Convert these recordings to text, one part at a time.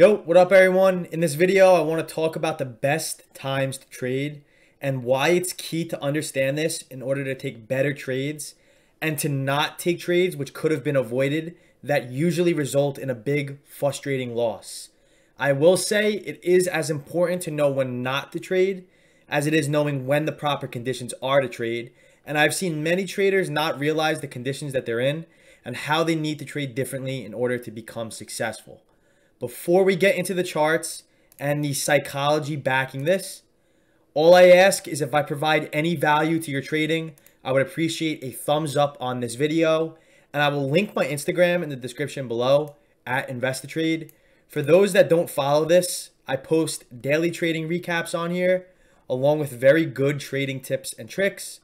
Yo, what up everyone? In this video, I want to talk about the best times to trade and why it's key to understand this in order to take better trades and to not take trades which could have been avoided that usually result in a big frustrating loss. I will say it is as important to know when not to trade as it is knowing when the proper conditions are to trade. And I've seen many traders not realize the conditions that they're in and how they need to trade differently in order to become successful. Before we get into the charts and the psychology backing this, all I ask is if I provide any value to your trading, I would appreciate a thumbs up on this video. And I will link my Instagram in the description below at InvestiTrade. For those that don't follow this, I post daily trading recaps on here, along with very good trading tips and tricks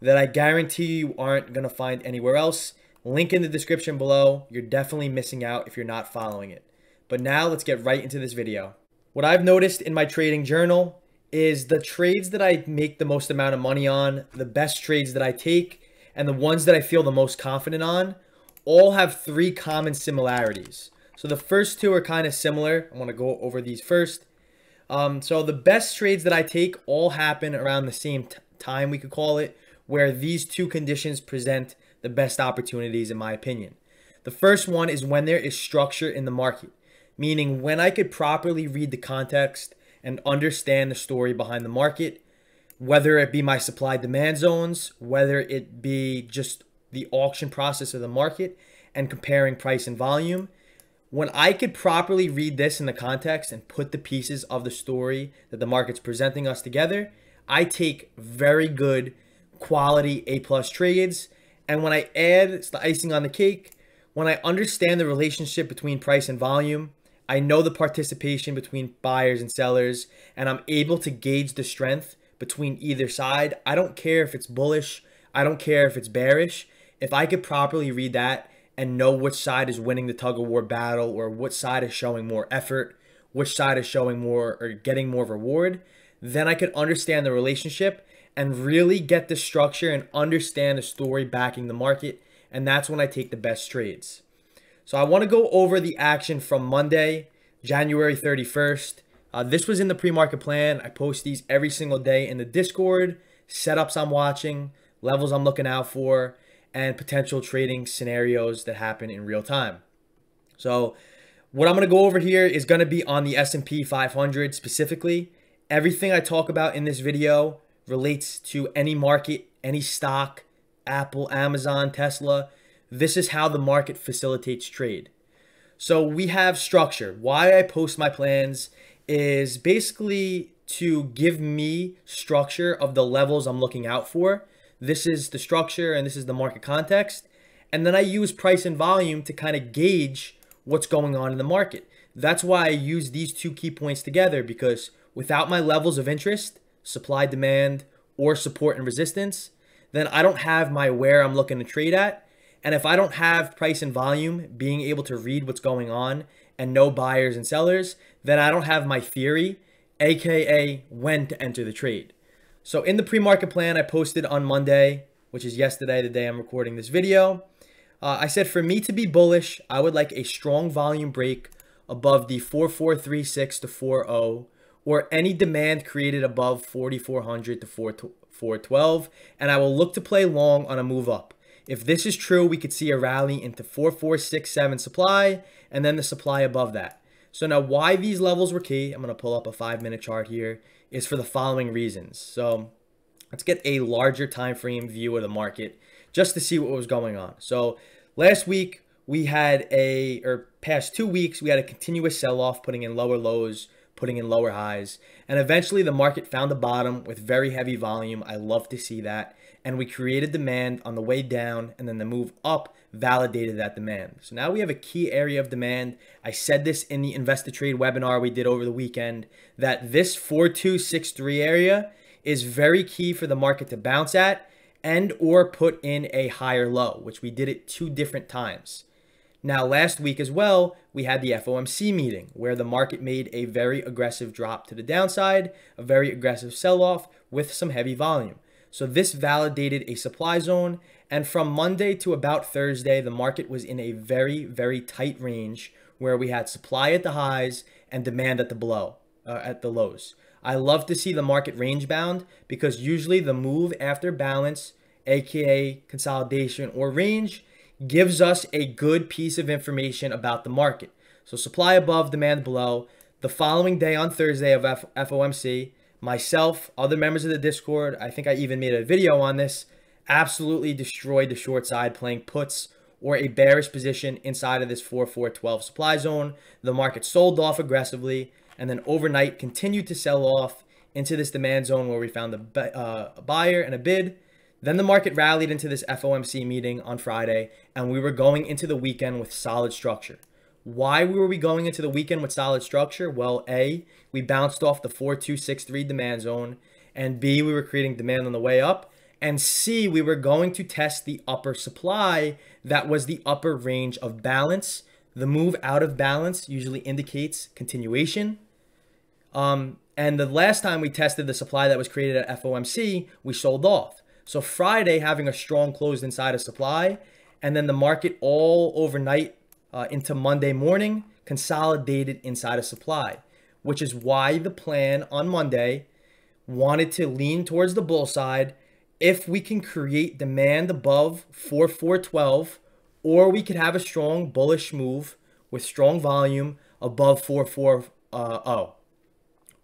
that I guarantee you aren't going to find anywhere else. Link in the description below. You're definitely missing out if you're not following it. But now let's get right into this video. What I've noticed in my trading journal is the trades that I make the most amount of money on, the best trades that I take, and the ones that I feel the most confident on all have three common similarities. So the first two are kind of similar. I want to go over these first. Um, so the best trades that I take all happen around the same time, we could call it, where these two conditions present the best opportunities in my opinion. The first one is when there is structure in the market meaning when I could properly read the context and understand the story behind the market, whether it be my supply demand zones, whether it be just the auction process of the market and comparing price and volume. When I could properly read this in the context and put the pieces of the story that the market's presenting us together, I take very good quality A plus trades. And when I add the icing on the cake, when I understand the relationship between price and volume, I know the participation between buyers and sellers, and I'm able to gauge the strength between either side. I don't care if it's bullish, I don't care if it's bearish. If I could properly read that and know which side is winning the tug of war battle or which side is showing more effort, which side is showing more or getting more reward, then I could understand the relationship and really get the structure and understand the story backing the market. And that's when I take the best trades. So I want to go over the action from Monday, January 31st. Uh, this was in the pre-market plan. I post these every single day in the Discord, setups I'm watching, levels I'm looking out for, and potential trading scenarios that happen in real time. So what I'm going to go over here is going to be on the S&P 500 specifically. Everything I talk about in this video relates to any market, any stock, Apple, Amazon, Tesla, this is how the market facilitates trade. So we have structure. Why I post my plans is basically to give me structure of the levels I'm looking out for. This is the structure and this is the market context. And then I use price and volume to kind of gauge what's going on in the market. That's why I use these two key points together because without my levels of interest, supply, demand, or support and resistance, then I don't have my where I'm looking to trade at and if I don't have price and volume, being able to read what's going on and know buyers and sellers, then I don't have my theory, aka when to enter the trade. So in the pre-market plan I posted on Monday, which is yesterday, the day I'm recording this video, uh, I said for me to be bullish, I would like a strong volume break above the 4436 to 40 or any demand created above 4400 to 412 and I will look to play long on a move up. If this is true, we could see a rally into 4467 supply and then the supply above that. So now why these levels were key, I'm going to pull up a five minute chart here, is for the following reasons. So let's get a larger time frame view of the market just to see what was going on. So last week we had a, or past two weeks, we had a continuous sell off putting in lower lows, putting in lower highs. And eventually the market found a bottom with very heavy volume. I love to see that and we created demand on the way down and then the move up validated that demand. So now we have a key area of demand. I said this in the InvestiTrade webinar we did over the weekend that this 4263 area is very key for the market to bounce at and or put in a higher low, which we did it two different times. Now, last week as well, we had the FOMC meeting where the market made a very aggressive drop to the downside, a very aggressive sell off with some heavy volume. So this validated a supply zone. And from Monday to about Thursday, the market was in a very, very tight range where we had supply at the highs and demand at the below, uh, at the lows. I love to see the market range bound because usually the move after balance, aka consolidation or range, gives us a good piece of information about the market. So supply above, demand below. The following day on Thursday of F- FOMC, myself, other members of the Discord, I think I even made a video on this, absolutely destroyed the short side playing puts or a bearish position inside of this 4412 supply zone. The market sold off aggressively and then overnight continued to sell off into this demand zone where we found a, uh, a buyer and a bid. Then the market rallied into this FOMC meeting on Friday, and we were going into the weekend with solid structure. Why were we going into the weekend with solid structure? Well, A, we bounced off the 4263 demand zone, and B, we were creating demand on the way up, and C, we were going to test the upper supply that was the upper range of balance. The move out of balance usually indicates continuation. Um, and the last time we tested the supply that was created at FOMC, we sold off. So Friday having a strong closed inside of supply, and then the market all overnight uh, into Monday morning consolidated inside of supply, which is why the plan on Monday wanted to lean towards the bull side. If we can create demand above 4412 or we could have a strong bullish move with strong volume above 440 uh,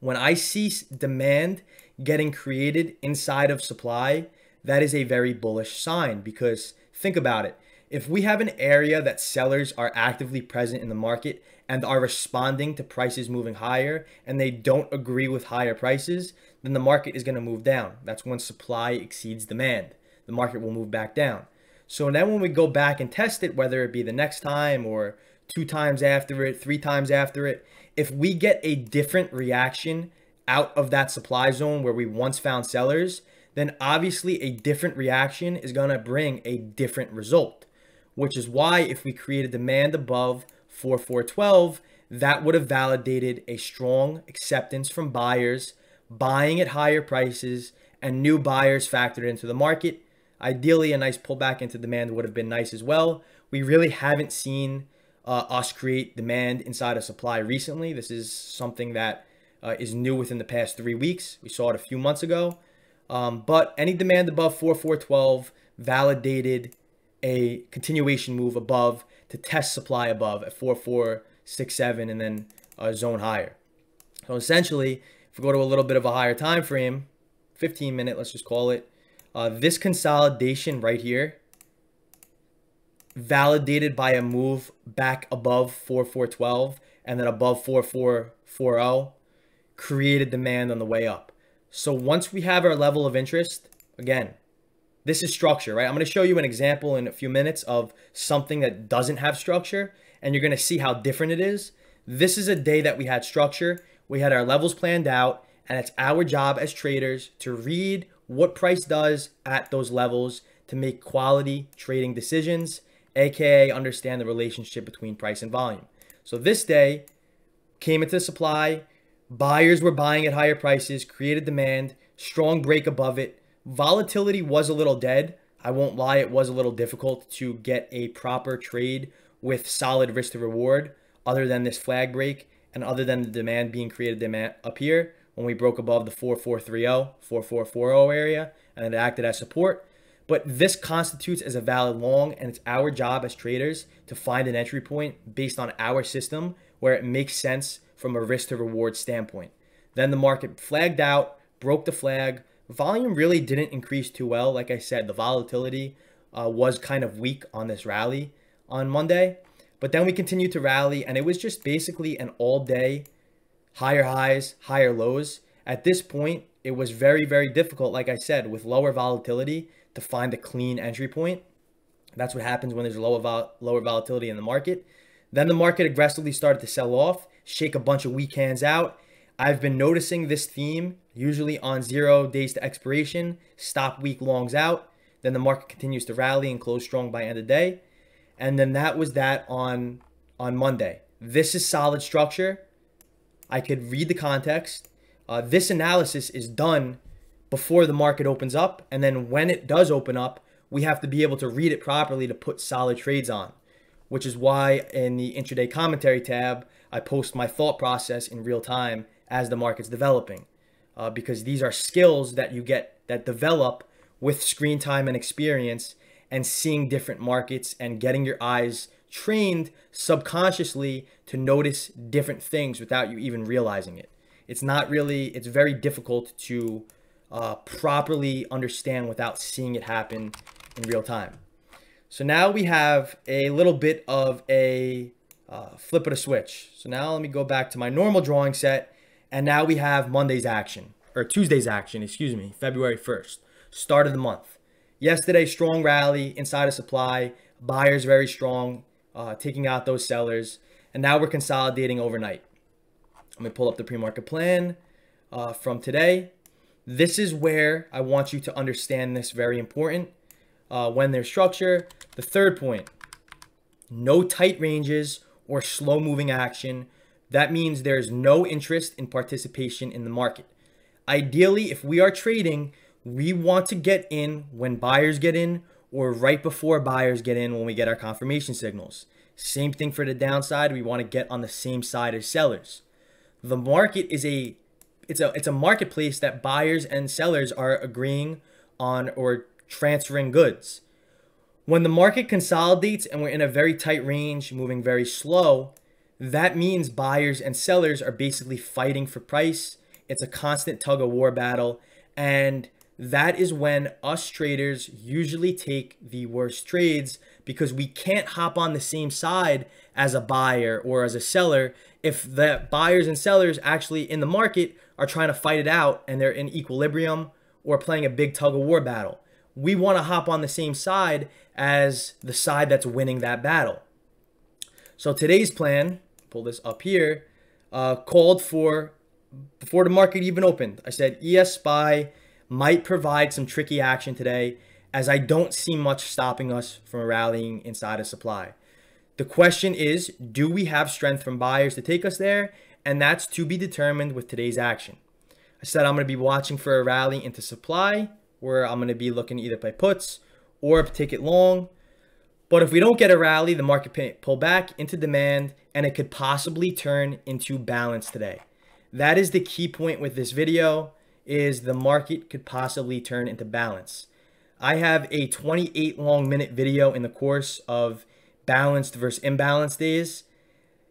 when i see demand getting created inside of supply that is a very bullish sign because think about it. If we have an area that sellers are actively present in the market and are responding to prices moving higher and they don't agree with higher prices, then the market is going to move down. That's when supply exceeds demand. The market will move back down. So then when we go back and test it, whether it be the next time or two times after it, three times after it, if we get a different reaction out of that supply zone where we once found sellers, then obviously a different reaction is going to bring a different result, which is why if we create a demand above 4412, that would have validated a strong acceptance from buyers buying at higher prices and new buyers factored into the market. Ideally, a nice pullback into demand would have been nice as well. We really haven't seen uh, us create demand inside of supply recently. This is something that uh, is new within the past three weeks. We saw it a few months ago. Um, but any demand above 4412 validated a continuation move above to test supply above at 4467 and then a zone higher. So essentially, if we go to a little bit of a higher time frame, 15 minute, let's just call it, uh, this consolidation right here, validated by a move back above 4412 and then above 4440, created demand on the way up. So once we have our level of interest, again, this is structure, right? I'm going to show you an example in a few minutes of something that doesn't have structure, and you're going to see how different it is. This is a day that we had structure. We had our levels planned out, and it's our job as traders to read what price does at those levels to make quality trading decisions, aka understand the relationship between price and volume. So this day came into supply, Buyers were buying at higher prices, created demand, strong break above it. Volatility was a little dead. I won't lie, it was a little difficult to get a proper trade with solid risk to reward other than this flag break and other than the demand being created demand up here when we broke above the 4430, 4440 area and it acted as support. But this constitutes as a valid long, and it's our job as traders to find an entry point based on our system where it makes sense from a risk to reward standpoint. Then the market flagged out, broke the flag. Volume really didn't increase too well. Like I said, the volatility uh, was kind of weak on this rally on Monday. But then we continued to rally, and it was just basically an all day higher highs, higher lows. At this point, it was very, very difficult, like I said, with lower volatility to find a clean entry point. That's what happens when there's lower, vol- lower volatility in the market. Then the market aggressively started to sell off, shake a bunch of weak hands out. I've been noticing this theme usually on zero days to expiration, stop weak longs out. Then the market continues to rally and close strong by end of day. And then that was that on on Monday. This is solid structure. I could read the context. Uh, this analysis is done before the market opens up. And then when it does open up, we have to be able to read it properly to put solid trades on which is why in the intraday commentary tab, I post my thought process in real time as the market's developing. Uh, because these are skills that you get that develop with screen time and experience and seeing different markets and getting your eyes trained subconsciously to notice different things without you even realizing it. It's not really, it's very difficult to uh, properly understand without seeing it happen in real time. So now we have a little bit of a uh, flip of the switch. So now let me go back to my normal drawing set. And now we have Monday's action, or Tuesday's action, excuse me, February 1st, start of the month. Yesterday, strong rally inside of supply, buyers very strong, uh, taking out those sellers. And now we're consolidating overnight. Let me pull up the pre-market plan uh, from today. This is where I want you to understand this very important uh, when there's structure. The third point, no tight ranges or slow moving action. That means there's no interest in participation in the market. Ideally, if we are trading, we want to get in when buyers get in or right before buyers get in when we get our confirmation signals. Same thing for the downside. We want to get on the same side as sellers. The market is a it's a it's a marketplace that buyers and sellers are agreeing on or transferring goods. When the market consolidates and we're in a very tight range, moving very slow, that means buyers and sellers are basically fighting for price. It's a constant tug of war battle. And that is when us traders usually take the worst trades because we can't hop on the same side as a buyer or as a seller if the buyers and sellers actually in the market are trying to fight it out and they're in equilibrium or playing a big tug of war battle we want to hop on the same side as the side that's winning that battle. So today's plan, pull this up here, uh, called for, before the market even opened, I said ES SPY might provide some tricky action today as I don't see much stopping us from rallying inside of supply. The question is, do we have strength from buyers to take us there? And that's to be determined with today's action. I said I'm going to be watching for a rally into supply where I'm going to be looking either buy puts or take it long. But if we don't get a rally, the market pull back into demand and it could possibly turn into balance today. That is the key point with this video is the market could possibly turn into balance. I have a 28 long minute video in the course of balanced versus imbalanced days.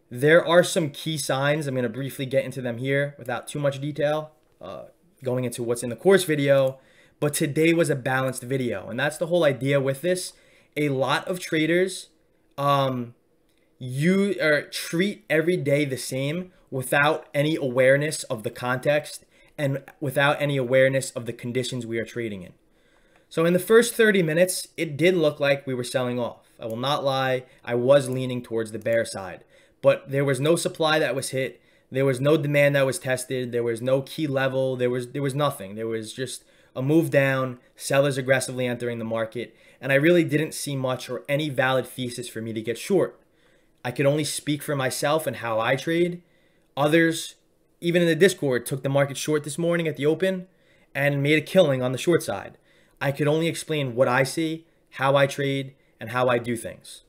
There are some key signs. I'm going to briefly get into them here without too much detail, uh, going into what's in the course video but today was a balanced video. And that's the whole idea with this. A lot of traders um, you or treat every day the same without any awareness of the context and without any awareness of the conditions we are trading in. So in the first 30 minutes, it did look like we were selling off. I will not lie, I was leaning towards the bear side, but there was no supply that was hit. There was no demand that was tested. There was no key level. There was there was nothing. There was just a move down, sellers aggressively entering the market, and I really didn't see much or any valid thesis for me to get short. I could only speak for myself and how I trade. Others, even in the Discord, took the market short this morning at the open and made a killing on the short side. I could only explain what I see, how I trade, and how I do things.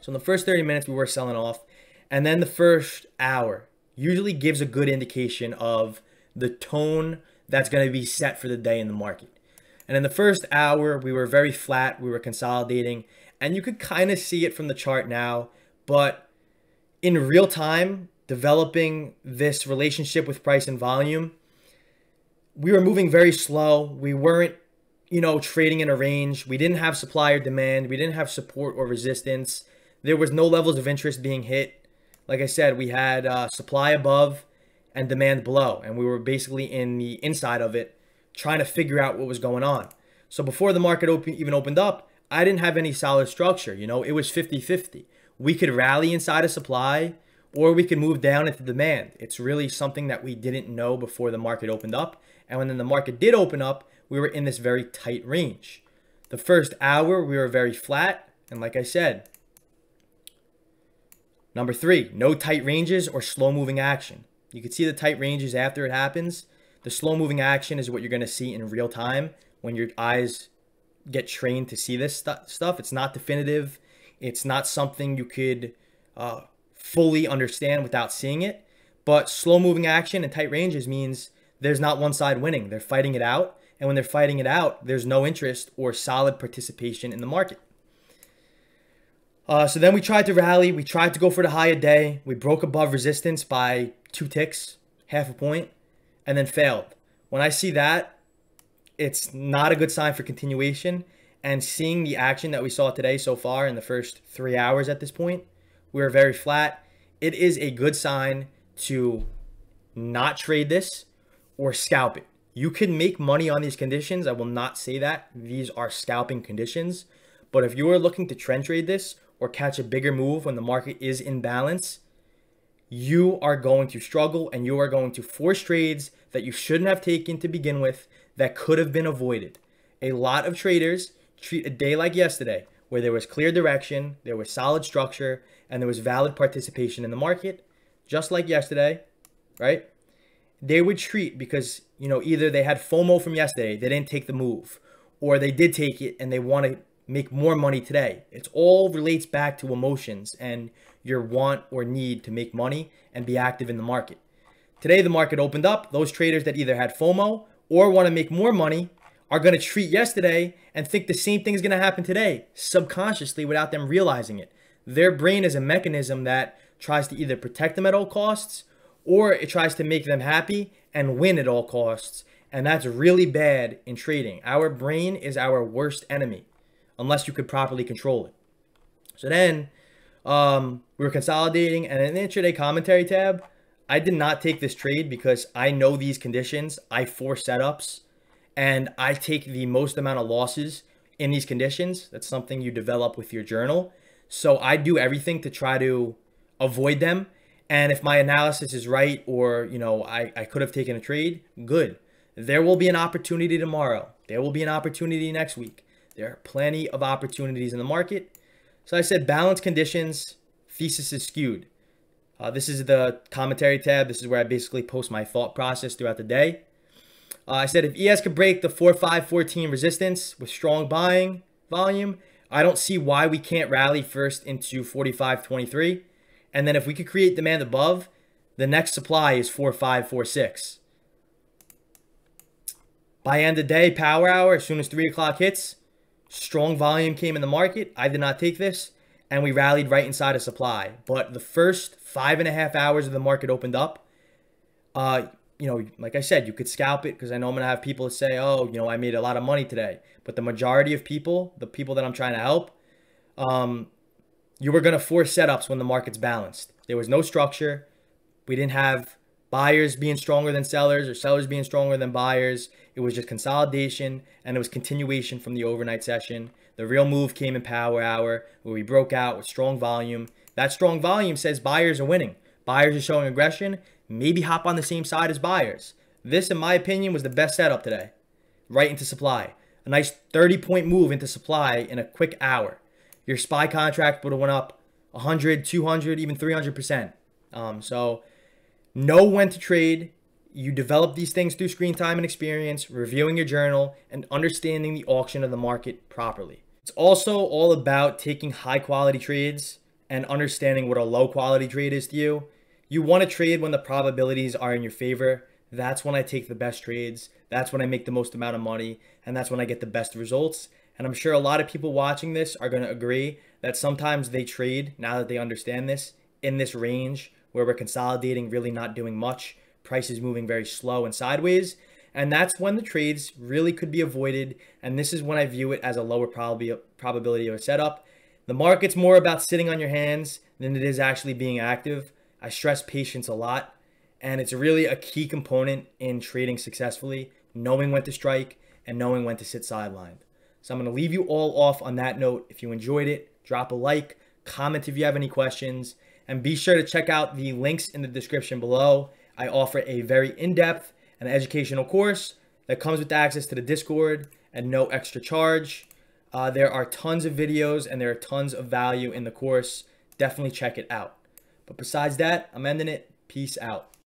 So in the first 30 minutes, we were selling off. And then the first hour usually gives a good indication of the tone that's going to be set for the day in the market. And in the first hour, we were very flat. We were consolidating. And you could kind of see it from the chart now. But in real time, developing this relationship with price and volume, we were moving very slow. We weren't, you know, trading in a range. We didn't have supply or demand. We didn't have support or resistance. There was no levels of interest being hit. Like I said, we had uh, supply above and demand below. And we were basically in the inside of it trying to figure out what was going on. So before the market open, even opened up, I didn't have any solid structure. You know, it was 50 50. We could rally inside of supply or we could move down into demand. It's really something that we didn't know before the market opened up. And when the market did open up, we were in this very tight range. The first hour, we were very flat. And like I said, number three, no tight ranges or slow moving action. You can see the tight ranges after it happens. The slow moving action is what you're going to see in real time when your eyes get trained to see this st stuff. It's not definitive. It's not something you could uh, fully understand without seeing it. But slow moving action and tight ranges means there's not one side winning. They're fighting it out. And when they're fighting it out, there's no interest or solid participation in the market. Uh, so then we tried to rally. We tried to go for the high a day. We broke above resistance by two ticks, half a point, and then failed. When I see that, it's not a good sign for continuation. And seeing the action that we saw today so far in the first three hours at this point, we were very flat. It is a good sign to not trade this or scalp it. You can make money on these conditions. I will not say that. These are scalping conditions. But if you are looking to trend trade this or catch a bigger move when the market is in balance, you are going to struggle and you are going to force trades that you shouldn't have taken to begin with that could have been avoided. A lot of traders treat a day like yesterday where there was clear direction, there was solid structure, and there was valid participation in the market, just like yesterday, right? They would treat because, you know, either they had FOMO from yesterday, they didn't take the move, or they did take it and they want to make more money today. It's all relates back to emotions and your want or need to make money and be active in the market. Today, the market opened up. Those traders that either had FOMO or want to make more money are going to treat yesterday and think the same thing is going to happen today subconsciously without them realizing it. Their brain is a mechanism that tries to either protect them at all costs or it tries to make them happy and win at all costs. And that's really bad in trading. Our brain is our worst enemy unless you could properly control it. So then um, we were consolidating and in the intraday commentary tab, I did not take this trade because I know these conditions. I force setups and I take the most amount of losses in these conditions. That's something you develop with your journal. So I do everything to try to avoid them. And if my analysis is right or, you know, I, I could have taken a trade, good. There will be an opportunity tomorrow. There will be an opportunity next week. There are plenty of opportunities in the market. So I said balance conditions, thesis is skewed. Uh, this is the commentary tab. This is where I basically post my thought process throughout the day. Uh, I said if ES could break the 4-5-14 resistance with strong buying volume, I don't see why we can't rally first into 45-23. And then if we could create demand above, the next supply is 4-5-4-6. By end of day, power hour, as soon as 3 o'clock hits, strong volume came in the market. I did not take this, and we rallied right inside of supply. But the first five and a half hours of the market opened up, uh, you know, like I said, you could scalp it because I know I'm going to have people say, oh, you know, I made a lot of money today. But the majority of people, the people that I'm trying to help, um, you were going to force setups when the market's balanced. There was no structure. We didn't have buyers being stronger than sellers or sellers being stronger than buyers. It was just consolidation and it was continuation from the overnight session. The real move came in power hour where we broke out with strong volume. That strong volume says buyers are winning. Buyers are showing aggression maybe hop on the same side as buyers. This, in my opinion, was the best setup today. Right into supply. A nice 30 point move into supply in a quick hour. Your SPY contract would have went up 100, 200, even 300%. Um, so know when to trade. You develop these things through screen time and experience, reviewing your journal, and understanding the auction of the market properly. It's also all about taking high quality trades and understanding what a low quality trade is to you you want to trade when the probabilities are in your favor. That's when I take the best trades. That's when I make the most amount of money. And that's when I get the best results. And I'm sure a lot of people watching this are going to agree that sometimes they trade, now that they understand this, in this range where we're consolidating, really not doing much. Prices moving very slow and sideways. And that's when the trades really could be avoided. And this is when I view it as a lower probability of a setup. The market's more about sitting on your hands than it is actually being active. I stress patience a lot, and it's really a key component in trading successfully, knowing when to strike and knowing when to sit sidelined. So I'm going to leave you all off on that note. If you enjoyed it, drop a like, comment if you have any questions, and be sure to check out the links in the description below. I offer a very in-depth and educational course that comes with access to the Discord and no extra charge. Uh, there are tons of videos and there are tons of value in the course. Definitely check it out. But besides that, I'm ending it. Peace out.